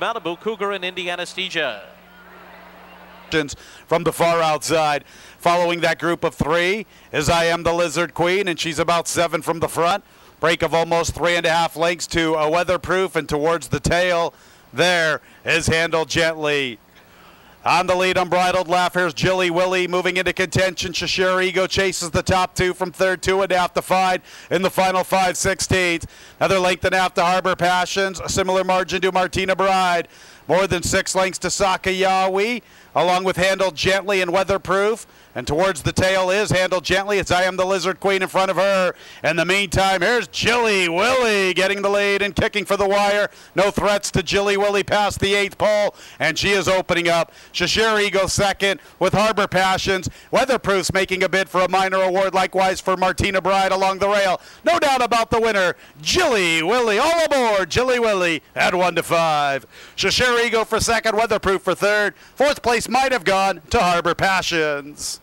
Malibu Cougar and Indie Anesthesia. From the far outside, following that group of three is I Am the Lizard Queen, and she's about seven from the front. Break of almost three and a half lengths to a weatherproof, and towards the tail, there is handled gently. On the lead, unbridled laugh. Here's Jilly Willy moving into contention. Shashir Ego chases the top two from third, two and a half to five in the final five sixteenths. Another length and a half to Harbor Passions. A similar margin to Martina Bride. More than six lengths to Sakayawi, along with Handled Gently and Weatherproof. And towards the tail is handled gently. It's I Am the Lizard Queen in front of her. In the meantime, here's Jilly Willy getting the lead and kicking for the wire. No threats to Jilly Willy past the eighth pole, and she is opening up. Shashiri goes second with Harbor Passions. Weatherproof's making a bid for a minor award, likewise for Martina Bride along the rail. No doubt about the winner, Jilly Willy. All aboard, Jilly Willy at one to five. Shashiri go for second, Weatherproof for third. Fourth place might have gone to Harbor Passions.